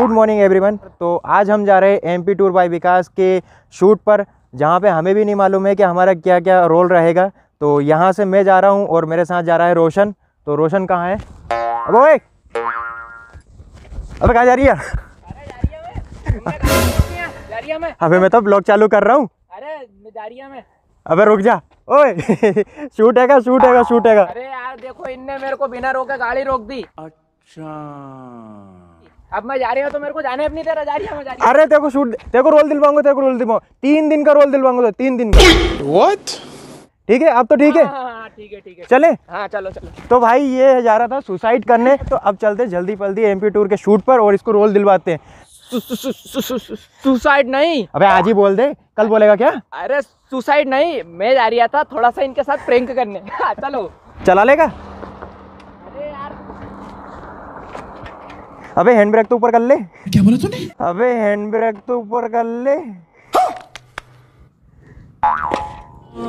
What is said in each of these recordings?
Good morning everyone तो आज हम जा रहे हैं एमपी टूर बाय विकास के शूट पर जहाँ पे हमें भी नहीं मालूम है कि हमारा क्या क्या रोल रहेगा। तो यहाँ से मैं जा रहा हूँ और मेरे साथ जा रहा है रोशन। तो रोशन कहाँ है? अब ओए! अबे कहाँ जा रही है? में अबे मैं तो ब्लॉग चालू कर रहा हूँ। अरे अबे रुक जा। ओए! शूट हैगा शूट हैगा शूट हैगा अरे यार देखो इनने मेरे को बिना रोके गाड़ी रोक दी। अच्छा। अब मैं जा रही हूँ तो मेरे को जाने अपनी तरह जा रही हूँ जा रही अरे तेरे को शूट तेरे को रोल दिलवाऊँगा तेरे को रोल दिलवाऊँगा। तीन दिन का रोल दिलवाऊँगा तो तीन दिन का ठीक है अब तो ठीक है। हाँ, हाँ, हाँ, ठीक है ठीक है। चले। हाँ चलो चलो। तो भाई ये जा रहा था सुसाइड करने। तो अब चलते जल्दी जल्दी एमपी टूर के शूट पर और इसको रोल दिलवाते हैं। सुसाइड नहीं। अबे आज ही बोल दे कल बोलेगा क्या? अरे सुसाइड नहीं मैं जा रहा था थोड़ा सा इनके साथ प्रेंक करने। हाँ, चलो। चला लेगा अरे यार अबे हैंड ब्रेक तो ऊपर कर ले। क्या बोला तूने? अबे हैंड ब्रेक तो ऊपर कर ले।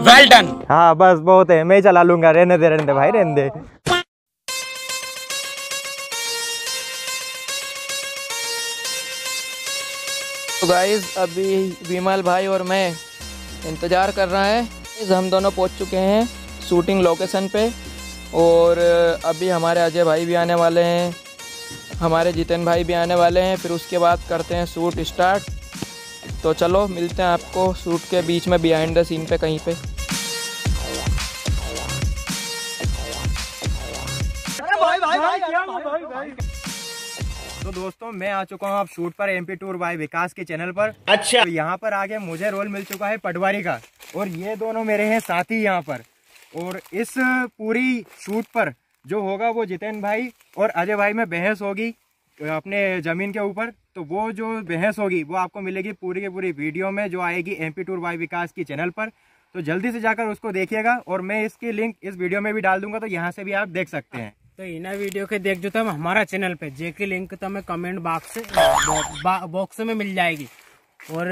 वेल डन हाँ बस बहुत है। मैं ही चला लूँगा। रहने दे रहने दे भाई रहने दे। तो गाइज़ अभी विमल भाई और मैं इंतज़ार कर रहे हैं। हम दोनों पहुँच चुके हैं शूटिंग लोकेशन पे। और अभी हमारे अजय भाई भी आने वाले हैं। हमारे जितेन भाई भी आने वाले हैं फिर उसके बाद करते हैं शूट स्टार्ट। तो चलो मिलते हैं आपको शूट के बीच में बिहाइंड द सीन पे कहीं पे। तो दोस्तों मैं आ चुका हूँ आप शूट पर एमपी टूर बाय विकास के चैनल पर। अच्छा। तो यहाँ पर आगे मुझे रोल मिल चुका है पटवारी का। और ये दोनों मेरे हैं साथी यहाँ पर। और इस पूरी शूट पर जो होगा वो जितेन भाई और अजय भाई में बहस होगी अपने ज़मीन के ऊपर। तो वो जो बहस होगी वो आपको मिलेगी पूरी की पूरी वीडियो में जो आएगी एमपी टूर बाय विकास की चैनल पर। तो जल्दी से जाकर उसको देखिएगा और मैं इसकी लिंक इस वीडियो में भी डाल दूँगा तो यहाँ से भी आप देख सकते हैं। तो इना वीडियो के देख जो तुम हमारा चैनल पे जेकी लिंक तुम्हें कमेंट बॉक्स बॉक्स में मिल जाएगी। और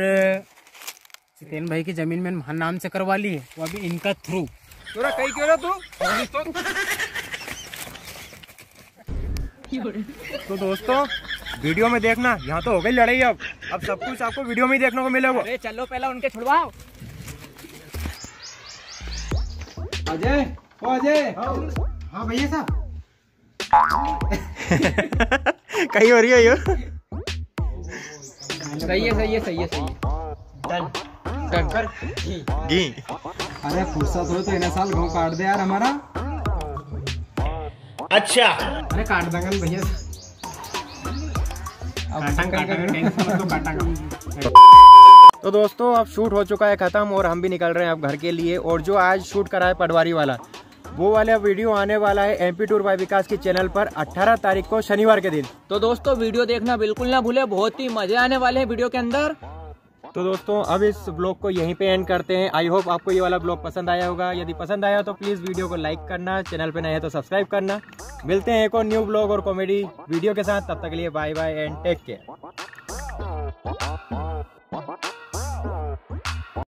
जितेन भाई की ज़मीन में नाम से करवा ली है वो अभी इनका थ्रू तोरा कहीं क्यों तू तो दोस्तों वीडियो में देखना यहाँ तो हो गई लड़ाई अब। अब सब कुछ आपको वीडियो में ही देखने को मिलेगा। अरे चलो पहले उनके छुड़वाओ। अजय ओ अजय। हाँ भैया साहब। कहीं हो रही है यो? सही है सही है सही है सही है। डन। कर। घी। अरे फुर्सत हो तो इन साल गाँव काट दे यार हमारा। अच्छा। अरे काट देंगे भैया? तो दोस्तों अब शूट हो चुका है खत्म और हम भी निकल रहे हैं अब घर के लिए। और जो आज शूट करा है पटवारी वाला वो वाला वीडियो आने वाला है एमपी टूर बाय विकास के चैनल पर 18 तारीख को शनिवार के दिन। तो दोस्तों वीडियो देखना बिल्कुल ना भूले बहुत ही मज़े आने वाले हैं वीडियो के अंदर। तो दोस्तों, अब इस ब्लॉग को यहीं पे एंड करते हैं। आई होप आपको ये वाला ब्लॉग पसंद आया होगा। यदि पसंद आया तो प्लीज़ वीडियो को लाइक करना चैनल पे नए हैं तो सब्सक्राइब करना। मिलते हैं एक और न्यू ब्लॉग और कॉमेडी वीडियो के साथ। तब तक के लिए bye bye and take care